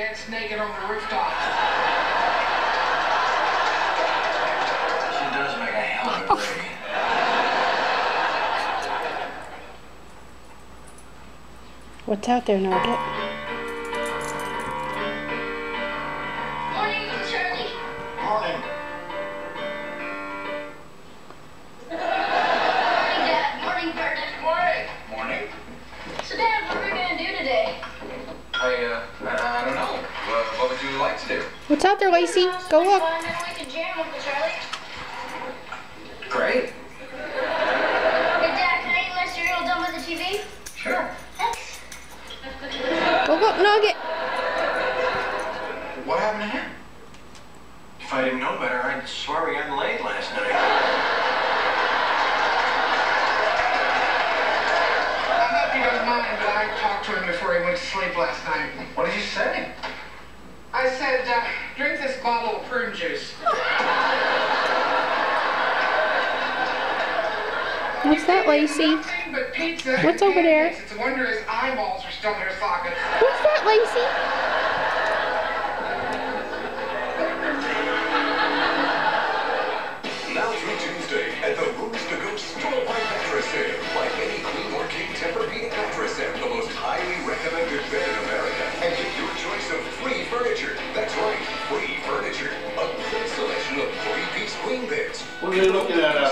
dance naked on the rooftop. She does make a hell of a lady. What's out there, Nugget? What's out there, Lacey? Go Something look. fun, then we can jam, Uncle Charlie. Great. Hey, Dad, can I eat my cereal done the TV? Sure. Go look, Nugget. What happened to him? If I didn't know better, I'd swear we got laid last night. I hope you don't mind, but I talked to him before he went to sleep last night. What did you say? I said, uh, bottle of prune juice. What's that, Lacey? Nothing but pizza What's over there? It's a wonder his eyeballs are still in their sockets. What's that, Lacey? Un libro que la, la,